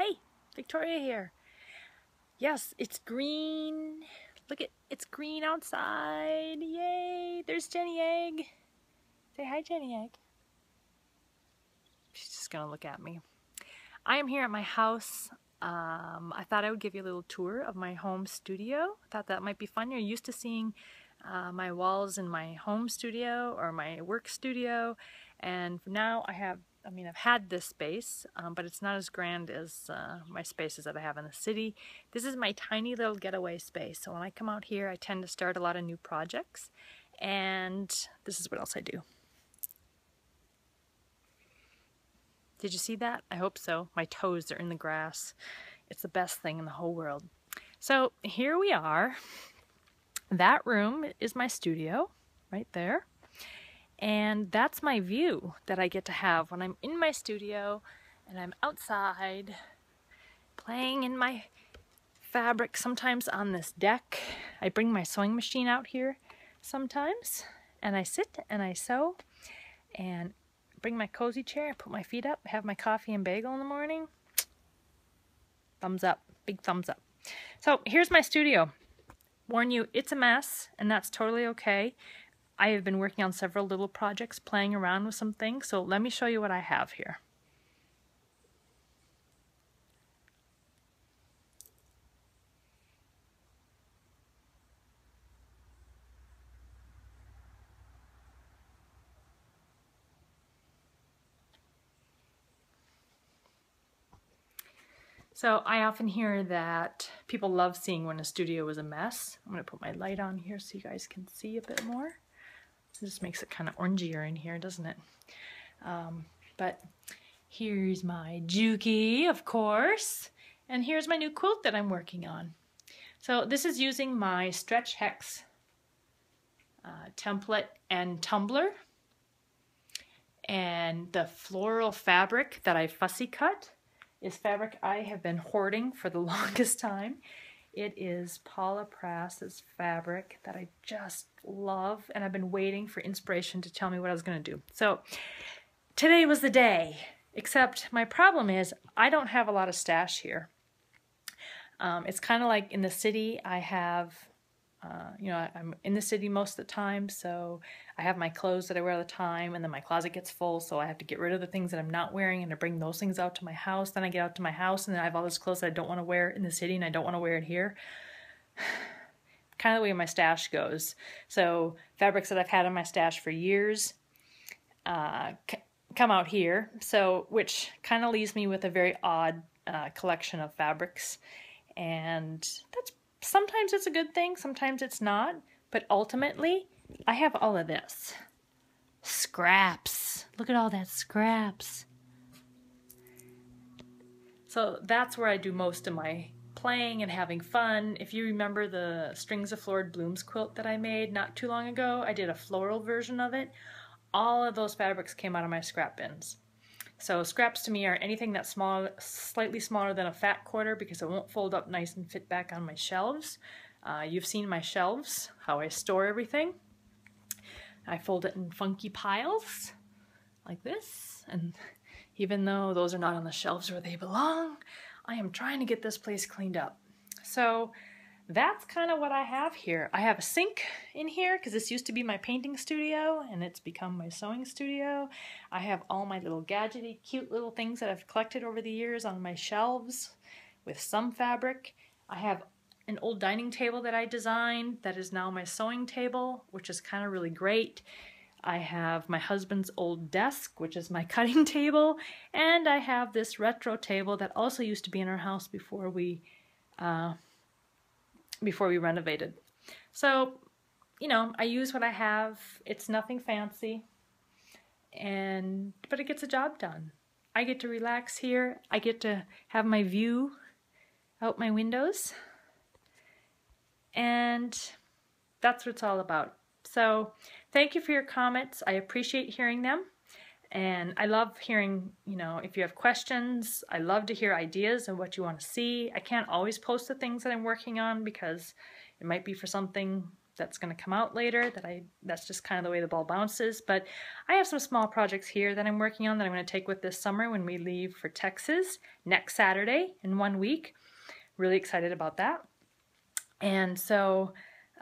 Hey, Victoria here. Yes, it's green. Look at it's green outside. Yay! There's Jenny Egg. Say hi, Jenny Egg. She's just gonna look at me. I am here at my house. Um, I thought I would give you a little tour of my home studio. I thought that might be fun. You're used to seeing uh, my walls in my home studio or my work studio, and now I have I mean, I've had this space, um, but it's not as grand as uh, my spaces that I have in the city. This is my tiny little getaway space. So when I come out here, I tend to start a lot of new projects. And this is what else I do. Did you see that? I hope so. My toes are in the grass. It's the best thing in the whole world. So here we are. That room is my studio right there. And that's my view that I get to have when I'm in my studio and I'm outside playing in my fabric, sometimes on this deck. I bring my sewing machine out here sometimes and I sit and I sew and bring my cozy chair, put my feet up, have my coffee and bagel in the morning. Thumbs up, big thumbs up. So here's my studio. Warn you, it's a mess and that's totally okay. I have been working on several little projects, playing around with some things, so let me show you what I have here. So I often hear that people love seeing when a studio is a mess. I'm going to put my light on here so you guys can see a bit more. Just makes it kind of orangier in here, doesn't it? Um, but here's my Juki, of course. And here's my new quilt that I'm working on. So this is using my Stretch Hex uh, template and tumbler. And the floral fabric that I fussy cut is fabric I have been hoarding for the longest time. It is Paula Prass's fabric that I just love, and I've been waiting for inspiration to tell me what I was going to do. So today was the day, except my problem is I don't have a lot of stash here. Um, it's kind of like in the city, I have uh, you know, I'm in the city most of the time, so I have my clothes that I wear all the time, and then my closet gets full, so I have to get rid of the things that I'm not wearing and I bring those things out to my house. Then I get out to my house, and then I have all those clothes that I don't want to wear in the city, and I don't want to wear it here. kind of the way my stash goes. So fabrics that I've had in my stash for years uh, come out here, so which kind of leaves me with a very odd uh, collection of fabrics, and that's sometimes it's a good thing, sometimes it's not, but ultimately, I have all of this. Scraps. Look at all that scraps. So that's where I do most of my playing and having fun. If you remember the Strings of Florid Blooms quilt that I made not too long ago, I did a floral version of it. All of those fabrics came out of my scrap bins. So scraps to me are anything that's small, slightly smaller than a fat quarter because it won't fold up nice and fit back on my shelves. Uh, you've seen my shelves, how I store everything. I fold it in funky piles like this. And even though those are not on the shelves where they belong, I am trying to get this place cleaned up. So that's kind of what I have here. I have a sink in here because this used to be my painting studio and it's become my sewing studio. I have all my little gadgety, cute little things that I've collected over the years on my shelves with some fabric. I have an old dining table that I designed that is now my sewing table, which is kind of really great. I have my husband's old desk, which is my cutting table, and I have this retro table that also used to be in our house before we uh, before we renovated. So, you know, I use what I have. It's nothing fancy, and but it gets a job done. I get to relax here. I get to have my view out my windows, and that's what it's all about. So, thank you for your comments. I appreciate hearing them. And I love hearing, you know, if you have questions, I love to hear ideas and what you want to see. I can't always post the things that I'm working on because it might be for something that's going to come out later that I that's just kind of the way the ball bounces. But I have some small projects here that I'm working on that I'm going to take with this summer when we leave for Texas next Saturday in one week. Really excited about that. And so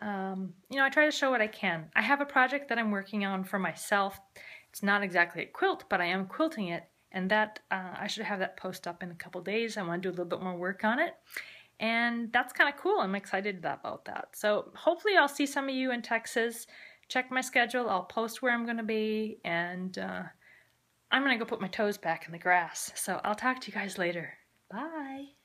um, you know I try to show what I can. I have a project that I'm working on for myself it's not exactly a quilt but I am quilting it and that uh, I should have that post up in a couple days I want to do a little bit more work on it and that's kind of cool. I'm excited about that. So hopefully I'll see some of you in Texas. Check my schedule. I'll post where I'm going to be. And uh, I'm going to go put my toes back in the grass. So I'll talk to you guys later. Bye.